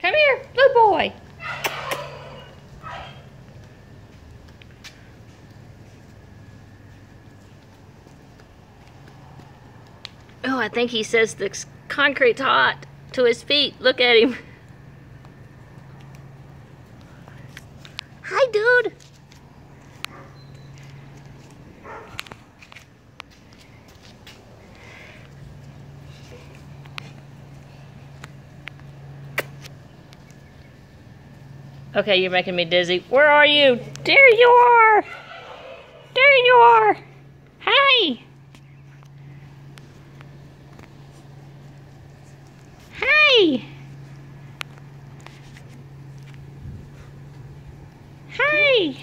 Come here, good boy. Oh, I think he says the concrete's hot to his feet. Look at him. Hi, dude. Okay, you're making me dizzy. Where are you? There you are. There you are. Hi. Hi. Hi.